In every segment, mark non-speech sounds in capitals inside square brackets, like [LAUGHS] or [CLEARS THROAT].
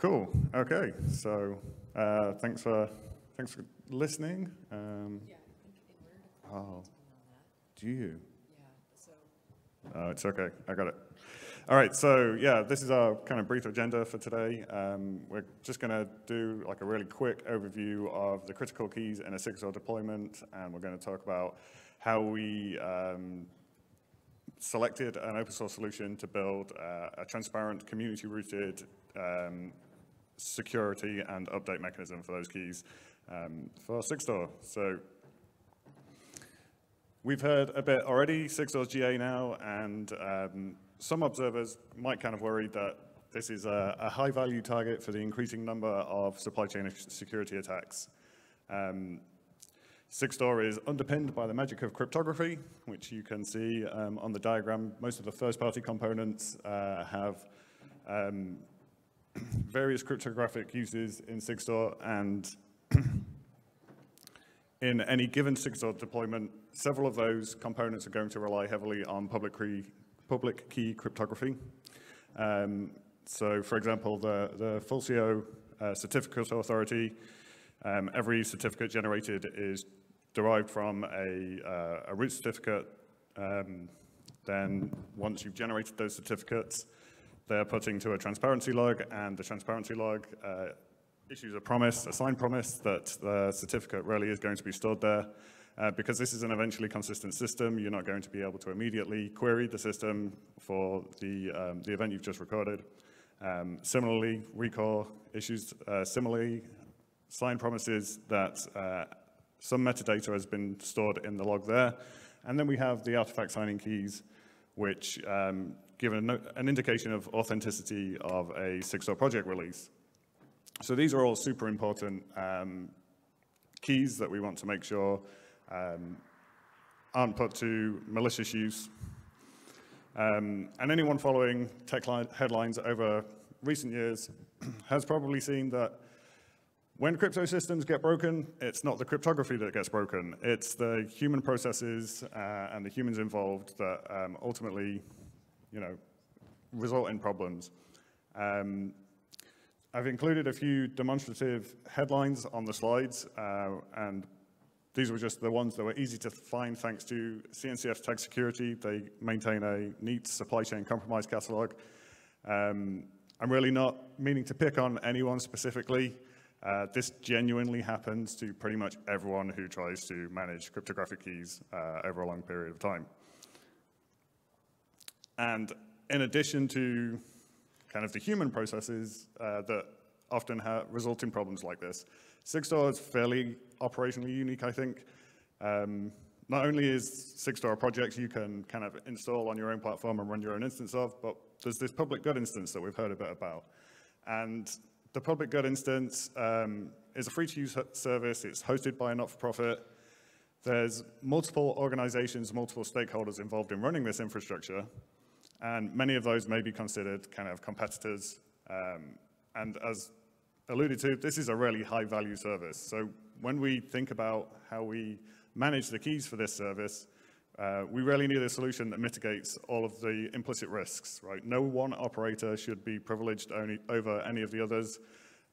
Cool. Okay. So uh, thanks for thanks for listening. Um, Yeah, I think in order to comment oh, do you? yeah, so, Oh, it's okay. I got it. All right. So yeah, this is our kind of brief agenda for today. Um, we're just going to do like a really quick overview of the critical keys in a Sigstore deployment, and we're going to talk about how we um, selected an open source solution to build uh, a transparent, community-rooted um, security and update mechanism for those keys um, for Sigstore. So We've heard a bit already, Sigstore's GA now, and um, some observers might kind of worry that this is a, a high-value target for the increasing number of supply chain security attacks. Um, Sigstore is underpinned by the magic of cryptography, which you can see um, on the diagram. Most of the first-party components uh, have um, [CLEARS THROAT] various cryptographic uses in Sigstore, and [CLEARS THROAT] in any given Sigstore deployment, several of those components are going to rely heavily on public key, public key cryptography. Um, so, for example, the, the Fulcio uh, certificate authority, um, every certificate generated is derived from a, uh, a root certificate. Um, then once you've generated those certificates, they're putting to a transparency log, and the transparency log uh, issues a promise, a signed promise, that the certificate really is going to be stored there. Uh, because this is an eventually consistent system, you're not going to be able to immediately query the system for the, um, the event you've just recorded. Um, similarly, Rekor issues uh, similarly signed promises that uh, some metadata has been stored in the log there. And then we have the artifact signing keys, which um, give an, an indication of authenticity of a Sigstore project release. So these are all super important um, keys that we want to make sure um, aren't put to malicious use. Um, and anyone following tech headlines over recent years [CLEARS THROAT] has probably seen that when crypto systems get broken, it's not the cryptography that gets broken. It's the human processes uh, and the humans involved that um, ultimately, you know, result in problems. Um, I've included a few demonstrative headlines on the slides, uh, and these were just the ones that were easy to find thanks to CNCF Tech Security. They maintain a neat supply chain compromise catalog. Um, I'm really not meaning to pick on anyone specifically. Uh, this genuinely happens to pretty much everyone who tries to manage cryptographic keys uh, over a long period of time. And in addition to kind of the human processes uh, that often result in problems like this, Sigstore is fairly operationally unique, I think. Um, not only is Sigstore a project you can kind of install on your own platform and run your own instance of, but there's this public good instance that we've heard a bit about. And the public good instance um, is a free-to-use service. It's hosted by a not-for-profit. There's multiple organizations, multiple stakeholders involved in running this infrastructure, and many of those may be considered kind of competitors. Um, and as alluded to, this is a really high-value service. So when we think about how we manage the keys for this service, uh, we really need a solution that mitigates all of the implicit risks, right? No one operator should be privileged only over any of the others.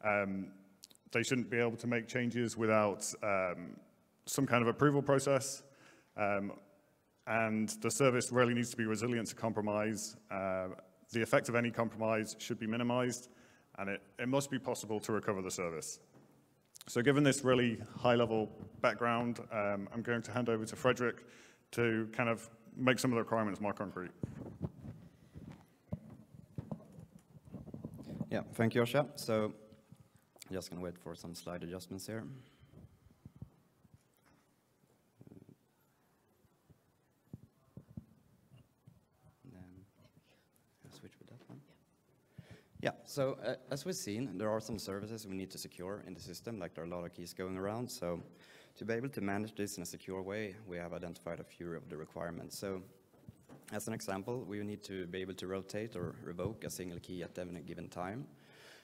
Um, they shouldn't be able to make changes without um, some kind of approval process. Um, and the service really needs to be resilient to compromise. Uh, the effect of any compromise should be minimized, and it, it must be possible to recover the service. So given this really high-level background, um, I'm going to hand over to Fredrik to kind of make some of the requirements more concrete. Yeah, thank you, Osha. So just going to wait for some slide adjustments here. Yeah, so uh, as we've seen, there are some services we need to secure in the system, like there are a lot of keys going around. So to be able to manage this in a secure way, we have identified a few of the requirements. So as an example, we need to be able to rotate or revoke a single key at any given time.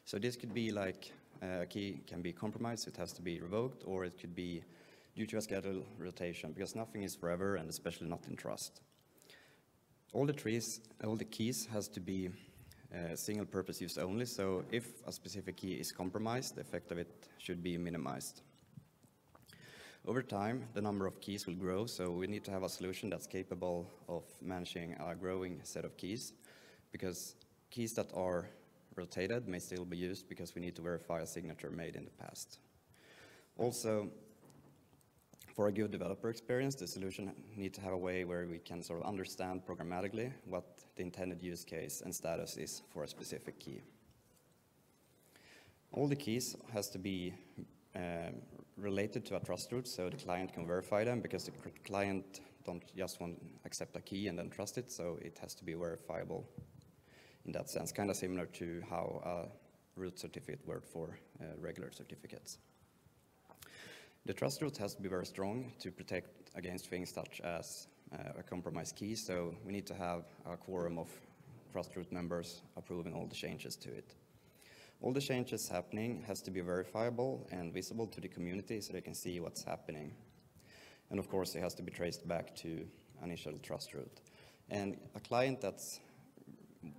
So this could be like uh, a key can be compromised, it has to be revoked, or it could be due to a scheduled rotation, because nothing is forever, and especially not in trust. All the trees, all the keys has to be uh, single purpose use only, so if a specific key is compromised, the effect of it should be minimized. Over time, the number of keys will grow, so we need to have a solution that's capable of managing a growing set of keys, because keys that are rotated may still be used because we need to verify a signature made in the past. Also, for a good developer experience, the solution need to have a way where we can sort of understand programmatically what the intended use case and status is for a specific key. All the keys has to be um, related to a trust root so the client can verify them because the client don't just want to accept a key and then trust it, so it has to be verifiable in that sense, kind of similar to how a root certificate worked for uh, regular certificates. The trust root has to be very strong to protect against things such as Uh, a compromised key, so we need to have a quorum of trust root members approving all the changes to it. All the changes happening has to be verifiable and visible to the community so they can see what's happening. And of course, it has to be traced back to initial trust root. And a client that's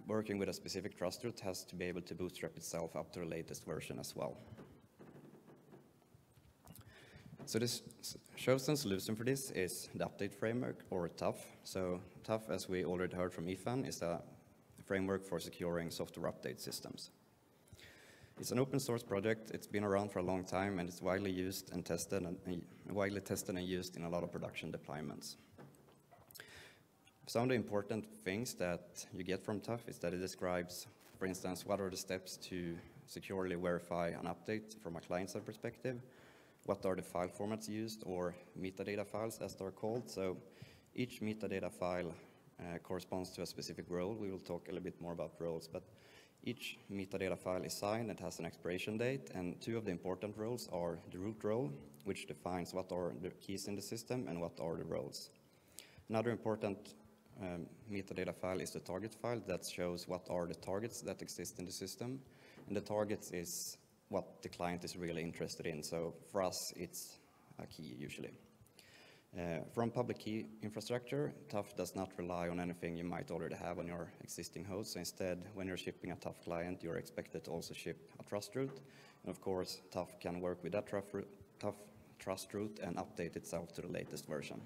working with a specific trust root has to be able to bootstrap itself up to the latest version as well. So this solution for this is the update framework or TUF. So TUF, as we already heard from Ethan, is a framework for securing software update systems. It's an open source project. It's been around for a long time and it's widely used and tested and, and widely tested and used in a lot of production deployments. Some of the important things that you get from TUF is that it describes, for instance, what are the steps to securely verify an update from a client-side perspective, what are the file formats used, or metadata files as they're called. So each metadata file uh, corresponds to a specific role. We will talk a little bit more about roles, but each metadata file is signed, it has an expiration date, and two of the important roles are the root role, which defines what are the keys in the system and what are the roles. Another important um, metadata file is the target file that shows what are the targets that exist in the system. And the targets is what the client is really interested in. So for us, it's a key usually. Uh, from public key infrastructure, TUF does not rely on anything you might already have on your existing host. So instead, when you're shipping a TUF client, you're expected to also ship a trust root. And of course, TUF can work with that TUF trust root and update itself to the latest version.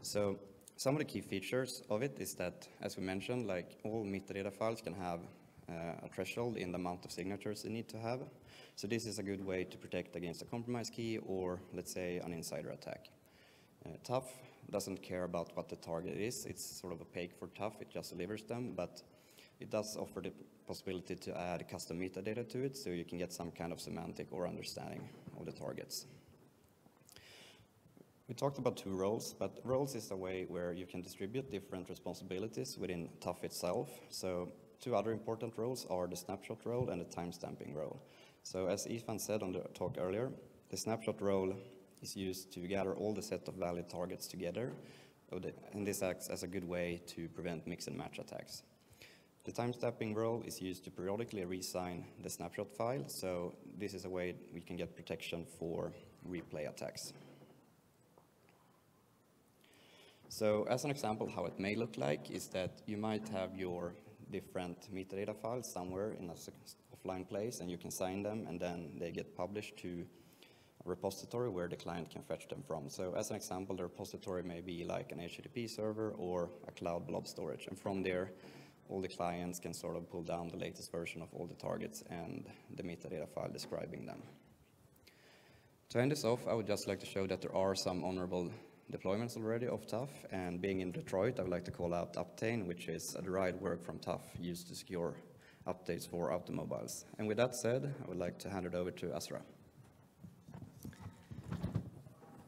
So some of the key features of it is that, as we mentioned, like all metadata files can have a threshold in the amount of signatures they need to have. So this is a good way to protect against a compromise key or, let's say, an insider attack. Uh, TUF doesn't care about what the target is. It's sort of opaque for TUF. It just delivers them, but it does offer the possibility to add custom metadata to it, so you can get some kind of semantic or understanding of the targets. We talked about two roles, but roles is a way where you can distribute different responsibilities within TUF itself. So two other important roles are the snapshot role and the timestamping role. So as Ethan said on the talk earlier, the snapshot role is used to gather all the set of valid targets together, and this acts as a good way to prevent mix and match attacks. The timestamping role is used to periodically reassign the snapshot file, so this is a way we can get protection for replay attacks. So as an example, how it may look like is that you might have your different metadata files somewhere in a offline place and you can sign them and then they get published to a repository where the client can fetch them from. So as an example, the repository may be like an HTTP server or a cloud blob storage. And from there, all the clients can sort of pull down the latest version of all the targets and the metadata file describing them. To end this off, I would just like to show that there are some honorable deployments already of TUF, and being in Detroit, I would like to call out Uptane, which is a derived work from TUF used to secure updates for automobiles. And with that said, I would like to hand it over to Asra.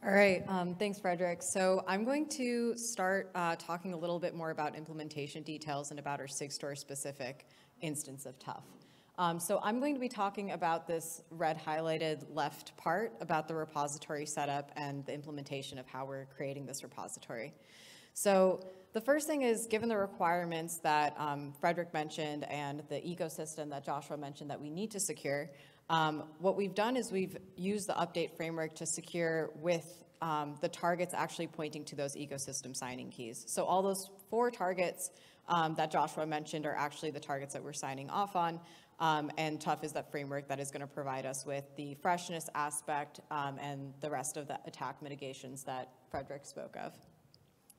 All right, um, thanks, Fredrik. So I'm going to start uh, talking a little bit more about implementation details and about our Sigstore specific instance of TUF. Um, so I'm going to be talking about this red highlighted left part about the repository setup and the implementation of how we're creating this repository. So the first thing is, given the requirements that um, Fredrik mentioned and the ecosystem that Joshua mentioned that we need to secure, um, what we've done is we've used the update framework to secure with um, the targets actually pointing to those ecosystem signing keys. So all those four targets um, that Joshua mentioned are actually the targets that we're signing off on. Um, and TUF is that framework that is going to provide us with the freshness aspect um, and the rest of the attack mitigations that Fredrik spoke of.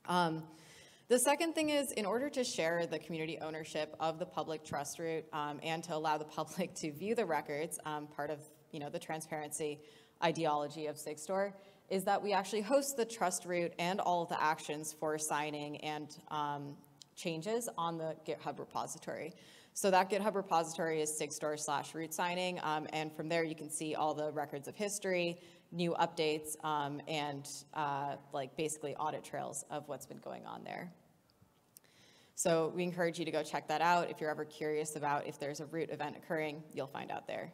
Um, the second thing is, in order to share the community ownership of the public trust root um, and to allow the [LAUGHS] public to view the records, um, part of you know the transparency ideology of Sigstore is that we actually host the trust root and all of the actions for signing and um, changes on the GitHub repository. So that GitHub repository is Sigstore slash root signing, um, and from there you can see all the records of history, new updates, um, and uh, like basically audit trails of what's been going on there. So we encourage you to go check that out. If you're ever curious about if there's a root event occurring, you'll find out there.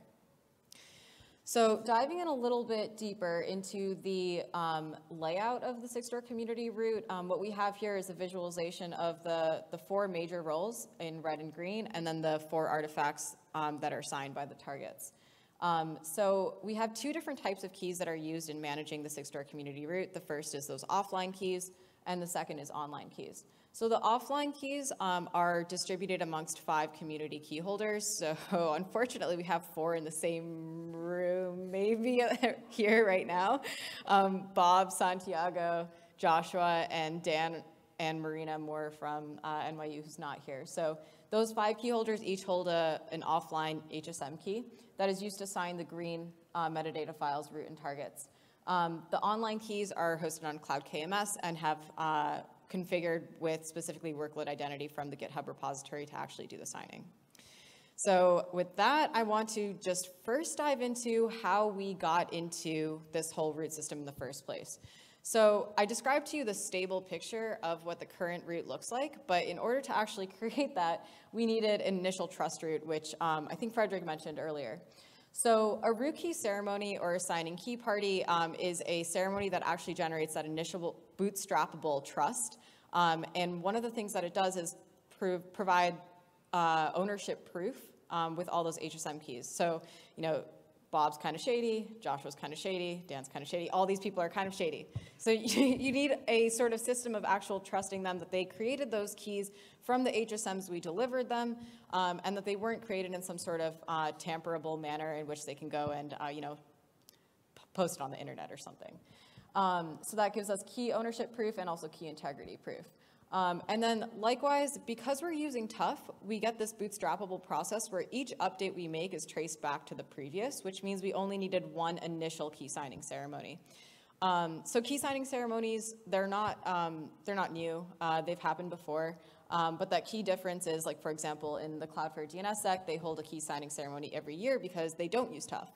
So diving in a little bit deeper into the um, layout of the Sigstore community Root, um, what we have here is a visualization of the, the four major roles in red and green, and then the four artifacts um, that are signed by the targets. Um, so we have two different types of keys that are used in managing the Sigstore community Root. The first is those offline keys, and the second is online keys. So the offline keys um, are distributed amongst five community key holders. So [LAUGHS] unfortunately, we have four in the same room, maybe [LAUGHS] here right now. Um, Bob, Santiago, Joshua, and Dan and Marina Moore from uh, NYU who's not here. So those five key holders each hold a, an offline HSM key that is used to sign the green uh, metadata files, root, and targets. Um, the online keys are hosted on Cloud KMS and have uh, configured with specifically workload identity from the GitHub repository to actually do the signing. So with that, I want to just first dive into how we got into this whole root system in the first place. So I described to you the stable picture of what the current root looks like, but in order to actually [LAUGHS] create that, we needed an initial trust root, which um, I think Fredrik mentioned earlier. So a root key ceremony or a signing key party um, is a ceremony that actually generates that initial bootstrappable trust. Um, and one of the things that it does is prove, provide uh, ownership proof um, with all those HSM keys. So, you know, Bob's kind of shady, Joshua's kind of shady, Dan's kind of shady. All these people are kind of shady. So you, [LAUGHS] you need a sort of system of actual trusting them that they created those keys from the HSMs we delivered them, um, and that they weren't created in some sort of uh, tamperable manner in which they can go and, uh, you know, post it on the internet or something. Um, so that gives us key ownership proof and also key integrity proof. Um, and then likewise, because we're using TUF, we get this bootstrappable process where each update we make is traced back to the previous, which means we only needed one initial key signing ceremony. Um, so key signing ceremonies, they're not, um, they're not new. Uh, they've happened before. Um, but that key difference is, like, for example, in the Cloudflare DNSSEC, they hold a key signing ceremony every year because they don't use TUF.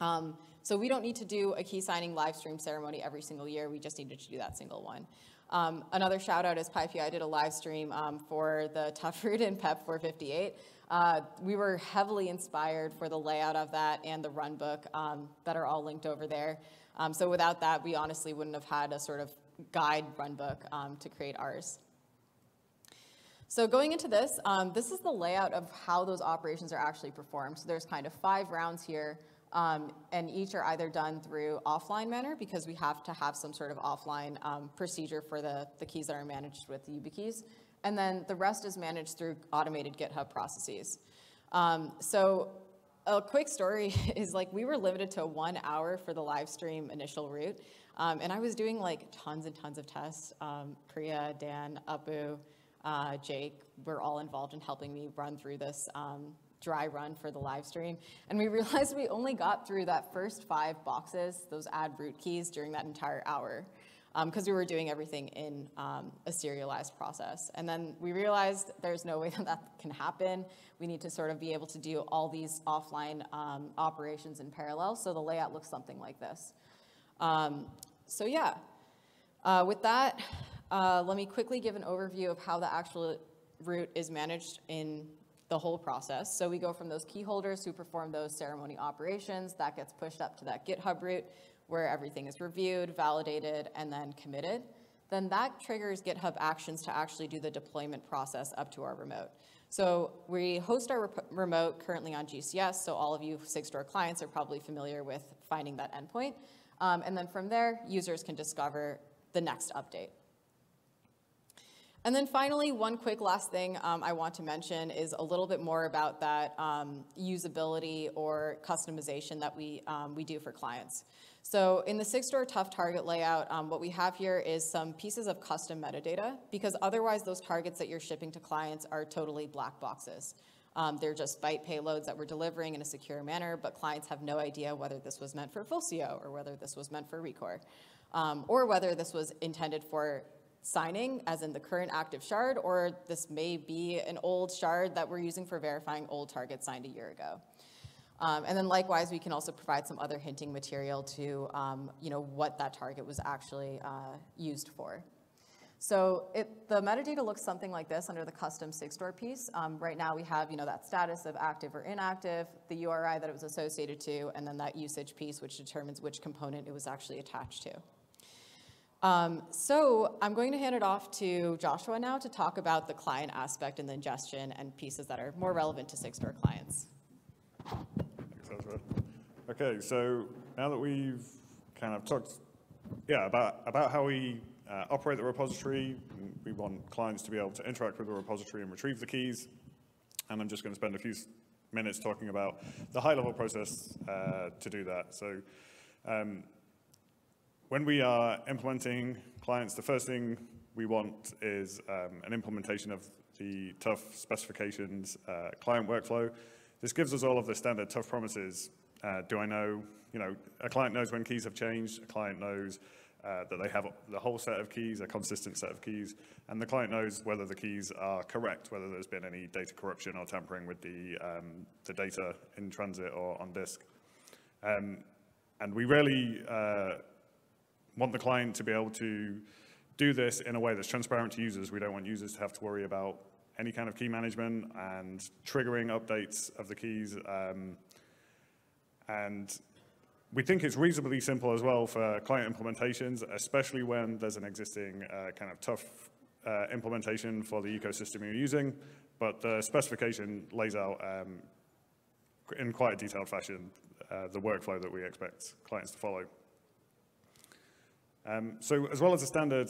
Um, so we don't need to do a key signing live stream ceremony every single year. We just needed to do that single one. Um, another shout out is PyPI I did a live stream um, for the TUF Root in PEP 458. Uh, we were heavily inspired for the layout of that and the runbook um, that are all linked over there. Um, so without that, we honestly wouldn't have had a sort of guide runbook um, to create ours. So going into this, um, this is the layout of how those operations are actually performed. So there's kind of five rounds here. Um, and each are either done through offline manner because we have to have some sort of offline um, procedure for the, the keys that are managed with the YubiKeys. And then the rest is managed through automated GitHub processes. Um, so a quick story [LAUGHS] is like we were limited to one hour for the live stream initial root. Um, and I was doing like tons and tons of tests. Um, Priya, Dan, Apu, uh, Jake were all involved in helping me run through this um, dry run for the live stream. And we [LAUGHS] realized we only got through that first five boxes, those add root keys, during that entire hour because um, we were doing everything in um, a serialized process. And then we realized there's no [LAUGHS] way that that can happen. We need to sort of be able to do all these offline um, operations in parallel. So the layout looks something like this. Um, so yeah, uh, with that, uh, let me quickly give an overview of how the actual root is managed in the whole process. So we go from those key holders who perform those ceremony operations, that gets pushed up to that GitHub root where everything is reviewed, validated, and then committed. Then that triggers GitHub Actions to actually do the deployment process up to our remote. So we host our remote currently on GCS, so all of you Sigstore clients are probably familiar with finding that endpoint. Um, and then from there, users can discover the next update. And then finally, one quick last thing um, I want to mention is a little bit more about that um, usability or customization that we, um, we do for clients. So in the Sigstore TUF target layout, um, what we have here is some pieces of custom metadata because otherwise those targets that you're shipping to clients are totally black boxes. Um, they're just byte payloads that we're delivering in a secure manner, but clients have no idea whether this was meant for Fulcio or whether this was meant for Rekor, um, or whether this was intended for signing, as in the current active shard, or this may be an old shard that we're using for verifying old targets signed a year ago. Um, and then likewise, we can also provide some other hinting material to, um, you know, what that target was actually uh, used for. So it, the metadata looks something like this under the custom Sigstore piece. Um, right now we have, you know, that status of active or inactive, the URI that it was associated to, and then that usage piece which determines which component it was actually attached to. Um, so I'm going to hand it off to Joshua now to talk about the client aspect and the ingestion and pieces that are more relevant to Sigstore clients. Okay, so now that we've kind of talked, yeah, about, about how we uh, operate the repository, we want clients to be able to interact with the repository and retrieve the keys, and I'm just going to spend a few minutes talking about the high-level process uh, to do that. So um, when we are implementing clients, the first thing we want is um, an implementation of the TUF specifications uh, client workflow. This gives us all of the standard TUF promises. Uh, do I know, you know, a client knows when keys have changed, a client knows uh, that they have the whole set of keys, a consistent set of keys, and the client knows whether the keys are correct, whether there's been any data corruption or tampering with the, um, the data in transit or on disk. Um, and we really uh, want the client to be able to do this in a way that's transparent to users. We don't want users to have to worry about any kind of key management and triggering updates of the keys. Um, and we think it's reasonably simple as well for client implementations, especially when there's an existing uh, kind of TUF uh, implementation for the ecosystem you're using. But the specification lays out um, in quite a detailed fashion uh, the workflow that we expect clients to follow. Um, so as well as the standard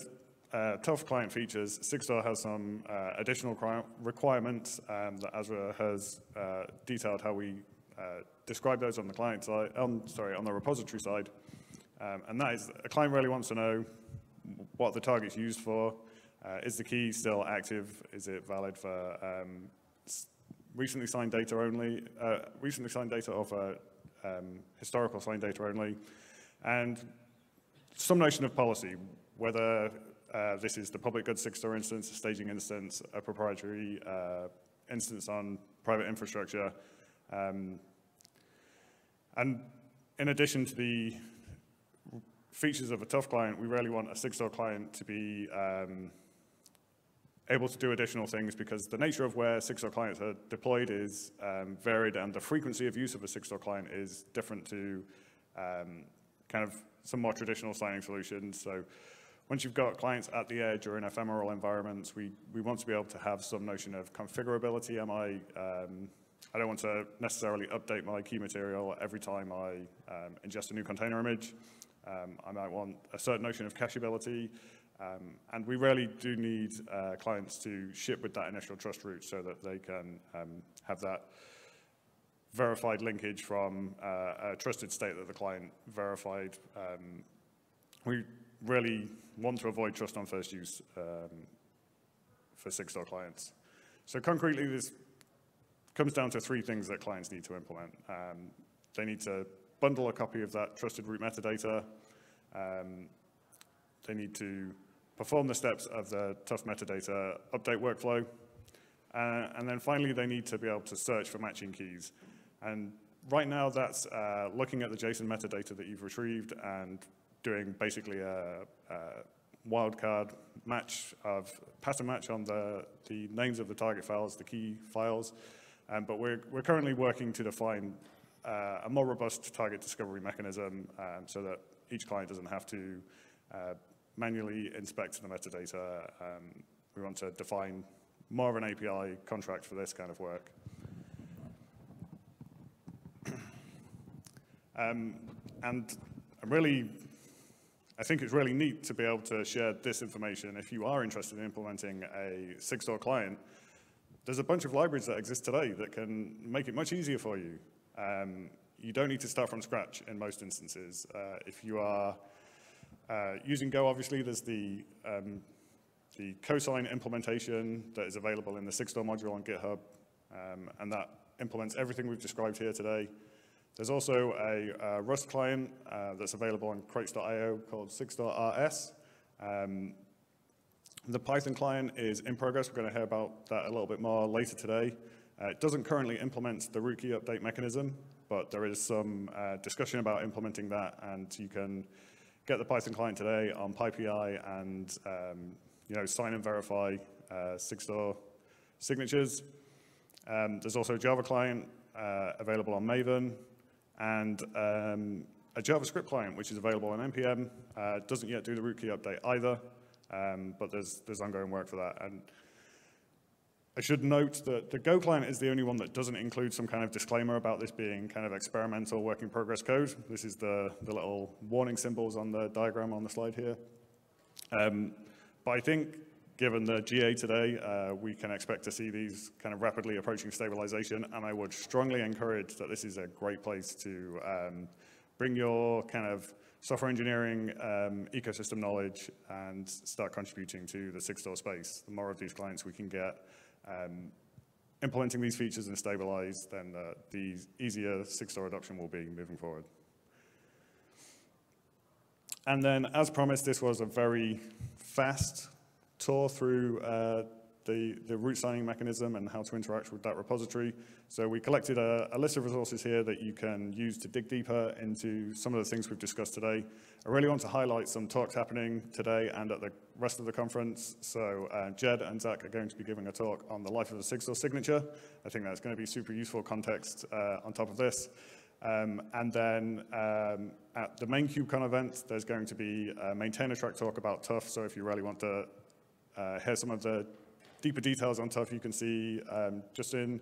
uh, TUF client features, Sigstore has some uh, additional requirements um, that Asra has uh, detailed how we uh, describe those on the client side, sorry, on the repository side. Um, and that is, a client really wants to know what the target's used for. Uh, is the key still active? Is it valid for um, recently signed data only, uh, recently signed data or for um, historical signed data only? And some notion of policy, whether uh, this is the public good Sigstore instance, a staging instance, a proprietary uh, instance on private infrastructure. Um, and in addition to the features of a TUF client, we really want a Sigstore client to be um, able to do additional things because the nature of where Sigstore clients are deployed is um, varied and the frequency of use of a Sigstore client is different to um, kind of some more traditional signing solutions. So once you've got clients at the edge or in ephemeral environments, we, we want to be able to have some notion of configurability. Am I, um, I don't want to necessarily update my key material every time I um, ingest a new container image. Um, I might want a certain notion of cacheability. Um, and we really do need uh, clients to ship with that initial trust root so that they can um, have that verified linkage from uh, a trusted state that the client verified. Um, we really want to avoid trust on first use um, for Sigstore clients. So concretely, this comes down to three things that clients need to implement. Um, they need to bundle a copy of that trusted root metadata. Um, they need to perform the steps of the TUF metadata update workflow. Uh, and then finally, they need to be able to search for matching keys. And right now that's uh, looking at the JSON metadata that you've retrieved and doing basically a, a wildcard match of pattern match on the, the names of the target files, the key files. Um, but we're, we're currently working to define uh, a more robust target discovery mechanism um, so that each client doesn't have to uh, manually inspect the metadata. Um, we want to define more of an API contract for this kind of work. Um, and I'm really I think it's really neat to be able to share this information. If you are interested in implementing a Sigstore client, there's a bunch of libraries that exist today that can make it much easier for you. Um, you don't need to start from scratch in most instances. Uh, if you are uh, using Go, obviously, there's the, um, the cosign implementation that is available in the Sigstore module on GitHub, um, and that implements everything we've described here today. There's also a, Rust client uh, that's available on crates.io called Sigstore RS. Um, the Python client is in progress. We're going to hear about that a little bit more later today. Uh, it doesn't currently implement the root key update mechanism, but there is some uh, discussion about implementing that, and you can get the Python client today on PyPI and um, you know sign and verify uh, Sigstore signatures. Um, there's also a Java client uh, available on Maven, and um, a JavaScript client, which is available on NPM. Uh, doesn't yet do the root key update either, um, but there's, there's ongoing work for that. And I should note that the Go client is the only one that doesn't include some kind of disclaimer about this being kind of experimental work in progress code. This is the, the little warning symbols on the diagram on the slide here. Um, but I think given the GA today, uh, we can expect to see these kind of rapidly approaching stabilization, and I would strongly encourage that this is a great place to um, bring your kind of software engineering um, ecosystem knowledge and start contributing to the Sigstore space. The more of these clients we can get um, implementing these features and stabilize, then the easier Sigstore adoption will be moving forward. And then, as promised, this was a very fast tour through uh, the, the root signing mechanism and how to interact with that repository. So we collected a, a, list of resources here that you can use to dig deeper into some of the things we've discussed today. I really want to highlight some talks happening today and at the rest of the conference. So uh, Jed and Zach are going to be giving a talk on the life of a Sigstore signature. I think that's going to be super useful context uh, on top of this. Um, and then um, at the main KubeCon event, there's going to be a maintainer track talk about TUF. So if you really want to uh, here's some of the deeper details on TUF. You can see um, Justin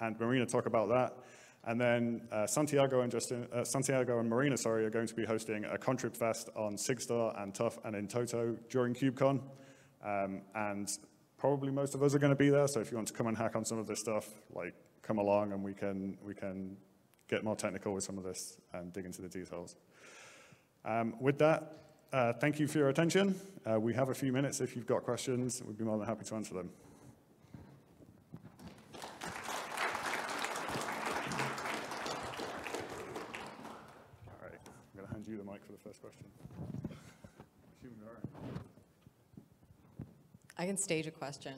and Marina talk about that. And then uh, Santiago and Justin, uh, Santiago and Marina, sorry, are going to be hosting a Contrib Fest on Sigstore and TUF and in Toto during KubeCon. Um, and probably most of us are going to be there. So if you want to come and hack on some of this stuff, like come along and we can we can get more technical with some of this and dig into the details. Um, with that, uh, thank you for your attention. Uh, we have a few minutes. If you've got questions, we'd be more than happy to answer them. All right, I'm going to hand you the mic for the first question. I can stage a question.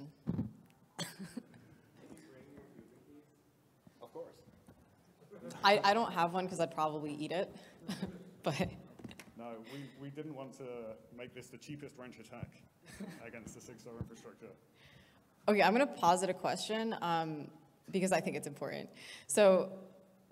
of course. I, I don't have one because I'd probably eat it, [LAUGHS] but. No, we, we didn't want to make this the cheapest wrench attack [LAUGHS] against the Sigstore infrastructure. Okay, I'm going to posit a question um, because I think it's important. So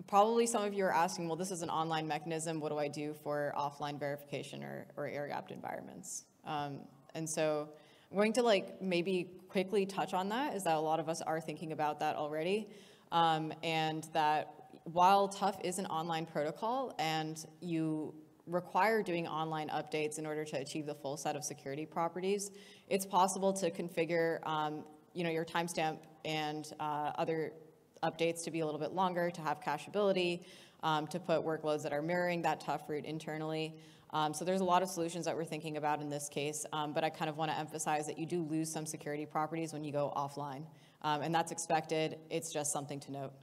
probably some of you are asking, well, this is an online mechanism. What do I do for offline verification or, or air-gapped environments? Um, and so I'm going to like maybe quickly touch on that is that a lot of us are thinking about that already. Um, and that while TUF is an online protocol and you require doing online updates in order to achieve the full set of security properties. It's possible to configure um, you know, your timestamp and uh, other updates to be a little bit longer, to have cacheability, um, to put workloads that are mirroring that TUF root internally. Um, so there's a lot of solutions that we're thinking about in this case, um, but I kind of want to emphasize that you do lose some security properties when you go offline. Um, and that's expected, it's just something to note.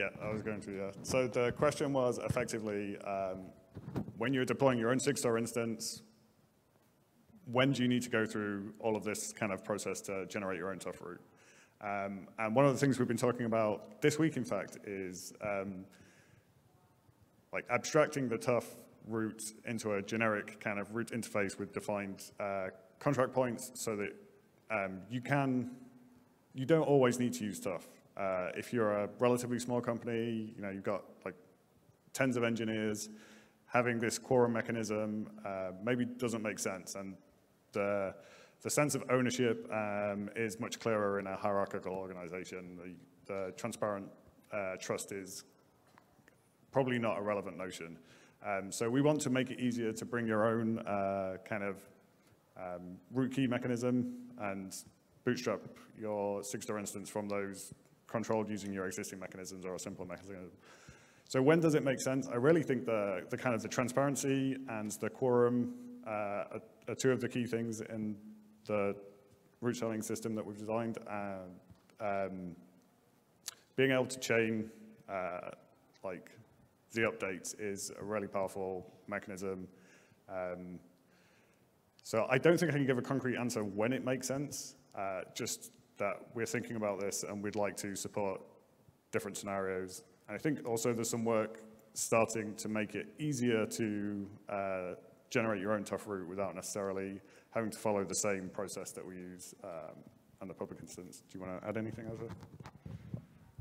Yeah, I was going to, yeah. So the question was effectively, um, when you're deploying your own Sigstore instance, when do you need to go through all of this kind of process to generate your own TUF root? Um, and one of the things we've been talking about this week, in fact, is um, like abstracting the TUF root into a generic kind of root interface with defined uh, contract points so that um, you can you don't always need to use TUF. Uh, if you're a relatively small company, you know, you've got like tens of engineers, having this quorum mechanism uh, maybe doesn't make sense. And the, the sense of ownership um, is much clearer in a hierarchical organization. The, the transparent uh, trust is probably not a relevant notion. Um, so we want to make it easier to bring your own uh, kind of um, root key mechanism and bootstrap your Sigstore instance from those controlled using your existing mechanisms or a simple mechanism. So when does it make sense? I really think the, the kind of the transparency and the quorum uh, are, are two of the key things in the root selling system that we've designed. And um, being able to chain uh, like the updates is a really powerful mechanism. Um, so I don't think I can give a concrete answer when it makes sense, uh, just that we're thinking about this and we'd like to support different scenarios. And I think also there's some work starting to make it easier to uh, generate your own TUF root without necessarily having to follow the same process that we use um, on the public instance. Do you want to add anything, Asra?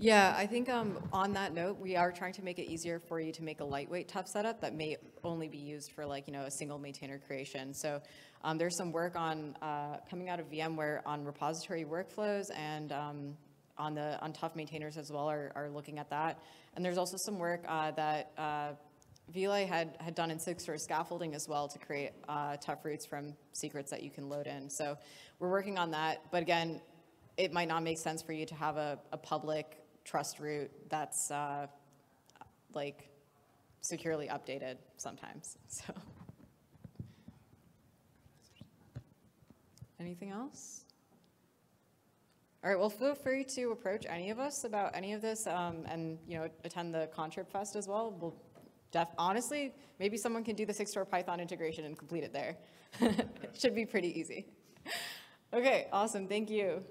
Yeah, I think um, on that note, we are trying to make it easier for you to make a lightweight TUF setup that may only be used for like, you know, a single maintainer creation. So um, there's some work on, uh, coming out of VMware on repository workflows and um, on the, on TUF maintainers as well are, are looking at that. And there's also some work uh, that uh, VLA had, had done in six Sigstore scaffolding as well to create uh, TUF roots from secrets that you can load in. So we're working on that. But again, it might not make sense for you to have a, a public trust root that's uh, like securely updated sometimes. [LAUGHS] So, anything else? All right. Well, feel free to approach any of us about any of this, um, and you know, attend the Contrib Fest as well. We'll def- honestly, maybe someone can do the Sigstore Python integration and complete it there. [LAUGHS] it should be pretty easy. [LAUGHS] Okay. Awesome. Thank you.